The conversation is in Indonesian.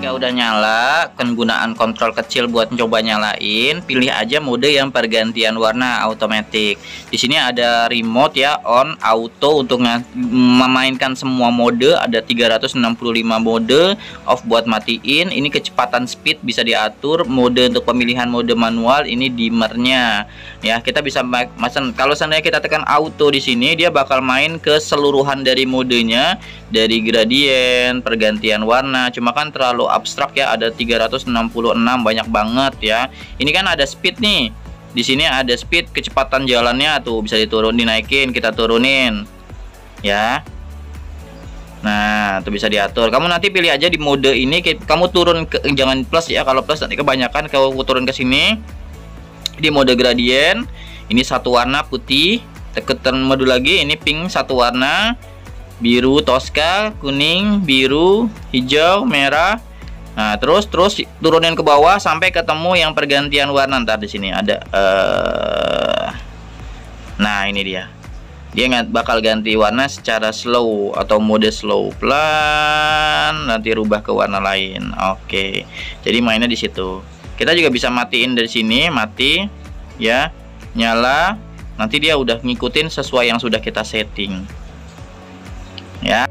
Ketika udah nyala, penggunaan kontrol kecil buat coba nyalain, pilih aja mode yang pergantian warna otomatis. Di sini ada remote ya, on, auto untuk memainkan semua mode, ada 365 mode, off buat matiin. Ini kecepatan speed bisa diatur, mode untuk pemilihan mode manual ini dimmernya. Ya, kita bisa masan kalau seandainya kita tekan auto di sini, dia bakal main keseluruhan dari modenya, dari gradien, pergantian warna. Cuma kan terlalu abstrak ya ada 366 banyak banget ya ini kan ada speed nih di sini ada speed kecepatan jalannya tuh bisa diturun dinaikin kita turunin ya Nah, itu bisa diatur. Kamu nanti pilih aja di mode ini kamu turun ke jangan plus ya. Kalau plus nanti kebanyakan kalau turun ke sini di mode gradien. Ini satu warna putih. Tekan mode lagi ini pink satu warna. Biru Tosca, kuning, biru, hijau, merah, Nah, terus terus turunin ke bawah sampai ketemu yang pergantian warna ntar di sini ada uh, Nah, ini dia. Dia nggak bakal ganti warna secara slow atau mode slow pelan nanti rubah ke warna lain. Oke. Jadi mainnya di situ. Kita juga bisa matiin dari sini, mati ya. Nyala. Nanti dia udah ngikutin sesuai yang sudah kita setting. Yeah.